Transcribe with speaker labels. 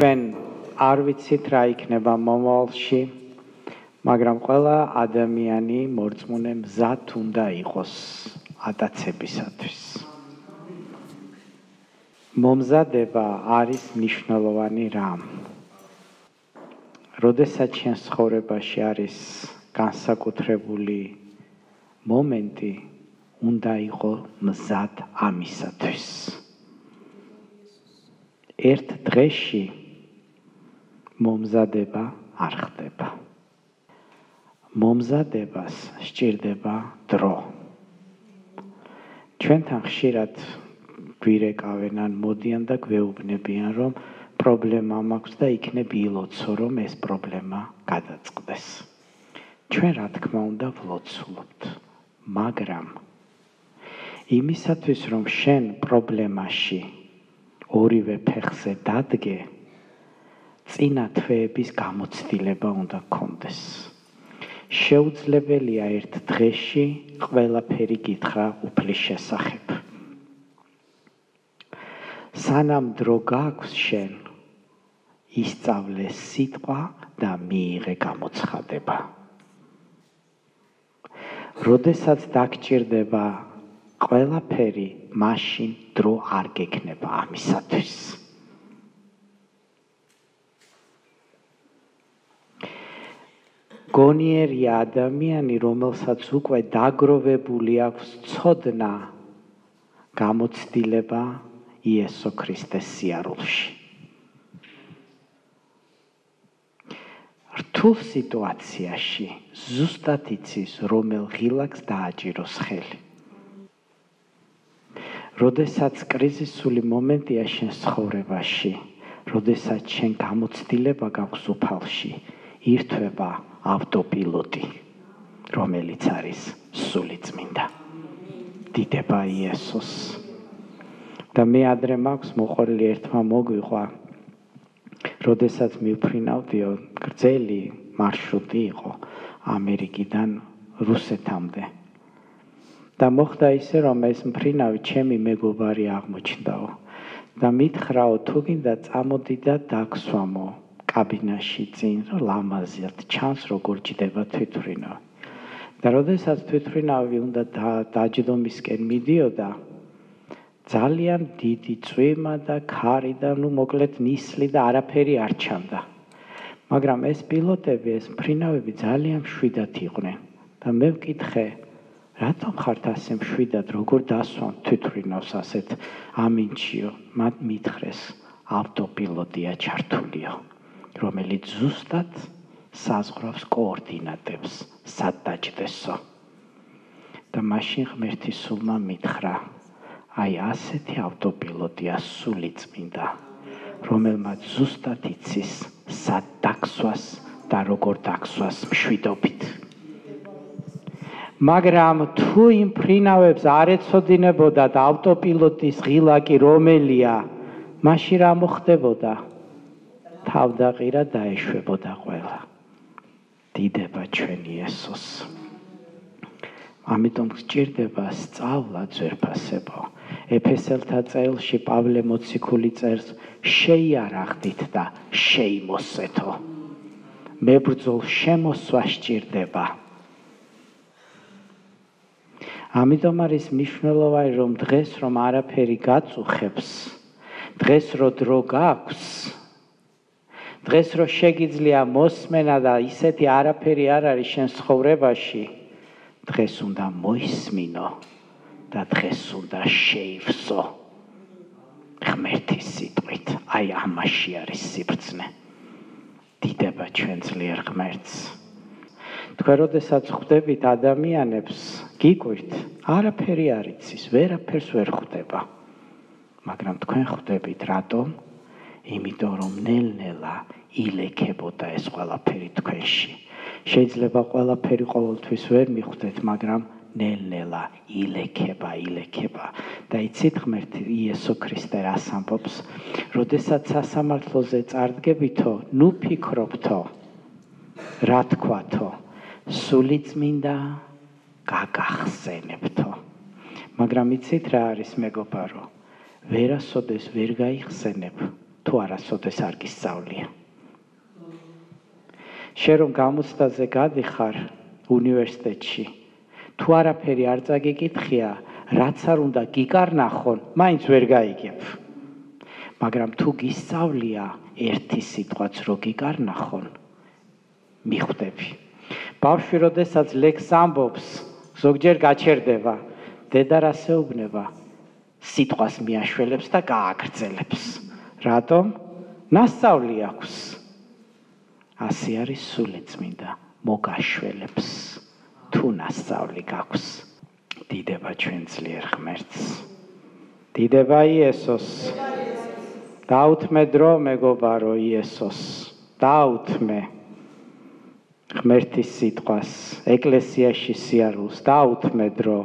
Speaker 1: ჩვენ არ ვიცით რა იქნება მომავალში, მაგრამ ყველა ადამიანი მორწმუნე მზად უნდა იყოს ატაცებისათვის. მომზადება არის მნიშვნელოვანი რამ. როდესაც ჩვენ ცხოვრებაში არის განსაკუთრებული მომენტი, უნდა იყო მზად ამისათვის. ერთ დღეში მომზადება არ ხდება. მომზადებას სჭირდება დრო. ჩვენთან ხშირად გვირეკავენ ან მოდიან და გვეუბნებიან, რომ პრობლემა მაქვს და იქნებ ილოცო, რომ ეს პრობლემა გადაწყდეს. ჩვენ რა თქმა უნდა ვლოცულობთ, მაგრამ იმისათვის რომ შენ პრობლემაში ორივე ფეხზე დადგე, წინა თვეების გამოცდილება უნდა გქონდეს. შეუძლებელია ერთ დღეში ყველაფერი გითხრა უფლის შესახებ. სანამ დრო გაქვს შენ ისწავლე სიტყვა და მიიღე გამოცხადება. როდესაც დაგჭირდება ყველაფერი, მაშინ დრო არ გექნება ამისათვის. გონიერი ადამიანი, რომელსაც უკვე დაგროვებული აქვს ცოდნა, გამოცდილება იესო ქრისტეს სიარულში. რთულ სიტუაციაში ზუსტად იცის, რომელ ღილაკს დააჭიროს ხელი. როდესაც კრიზისული მომენტია შენ ცხოვრებაში, როდესაც შენ გამოცდილება გაქვს უფალში, ირთვება ავტოპილოტი, რომელიც არის სულიწმინდა. დიდება იესოს. და მე ადრე მაქვს მოყოლი ერთმა მოგვიყვა. როდესაც მიფრინავდიო, გრძელი მარშრუტი იყო ამერიკიდან რუსეთამდე. და მოხდა ისე რომ ეს მფრინავი ჩემი მეგობარი აღმოჩნდაო და მითხრაო თუ გინდა წამოდი და დაქსვამო კაბინაში წინ ლამაზად ჩანს როგორ ჯდება თვითფრინავი და როდესაც თვითფრინავი უნდა დაჯდომისკენ მიდიოდა ძალიან დიდი წვიმა და ქარი და ნუ მოკლედ ნისლი და არაფერი არ ჩანდა. მაგრამ ეს პილოტები ეს მფრინავები ძალიან შვიდად იყვნენ. და მე ვკითხე რატომ ხართ ასე მშვიდად როგორ დასვამ თვითფრინავს ასეთ ამინჩიო? მათ მითხრეს ავტოპილოტია ჩართულიო რომელიც ზუსტად საზღვრავს კოორდინატებს სად დაჭდესო და მაშინ ღმერთი სულმა მითხრა აი ასეთი ავტოპილოტია სული წმინდა რომელმაც ზუსტად იცის სად დაგსვას და როგორ დაგსვას მშვიდობით მაგრამ თუ იმ ფრინავებს არ ეცოდინებოდა და ავტოპილოტის ღილაკი რომელია, მაშინ რა მოხდებოდა? თავდაყირა დაეშვებოდა ყველა. დიდება ჩვენი იესოს. ამიტომ გჭირდება სწავლა ძერფასებო. ეფესელთა წელში პავლე მოციქული წერს: შეიარაღდით და შეიმოსეთო. მებრძოლ შემოსვა სჭირდება. ამიტომ არის მნიშვნელოვანი რომ დღეს რომ არაფერი გაწუხებს დღეს რო დრო გაქვს დღეს რო შეგიძლია მოსმენა და ისეთი არაფერი არ არის შენ ცხოვრებაში დღეს უნდა მოისმინო და დღეს უნდა შეივსო ღმერთის სიტყვით აი ამაში არის სიბრძნე დიდება ჩვენ ძლიერ ღმერთს თქვენ როდესაც ხვდებით ადამიანებს გიკვირთ, არაფერი არ იცის, ვერაფერს ვერ ხვდება. მაგრამ თქვენ ხვდებით რატომ? იმიტომ რომ ნელ-ნელა ილექებოდა ეს ყველაფერი თქვენში. შეიძლება ყველაფერი ყოველთვის ვერ მიხვდეთ, მაგრამ ნელ-ნელა ილექება, ილექება. და იცით ღმერთი იესო ქრისტე რას ამბობს? როდესაც სასამართლოზე წარდგებითო, ნუ ფიქრობთო. რა თქვათო? სული წმინდა გაგახსენებთო. მაგრამ იცით რა არის მეგობარო? ვერასოდეს ვერ გაიხსენებ, თუ არასოდეს არ გისწავლია. შენ რომ გამოცდაზე გადიხარ უნივერსიტეტში, თუ არაფერი არ წაგიკითხია, რაც არ უნდა გიკარნახონ, მაინც ვერ გაიგებ. მაგრამ თუ გისწავლია ერთი სიტყვაც რო გიკარნახონ, მიხვდები. ბავშვი როდესაც ლექს ამბობს, ზოგჯერ გაჩერდება, დედა რასეუბნება? სიტყვას მიაშველებს და გააგრძელებს. რატომ? ნასწავლი აქვს. ასე არის სულიწმინდა, მოგაშველებს. თუ ნასწავლი გაქვს, დიდება ჩვენ ძლიერ ღმერთს. დიდება იესოს. დაუთმე დრო მეგობარო იესოს. დაუთმე ღმერთის სიტყვას, ეკლესიაში სიარულს დაუთმე დრო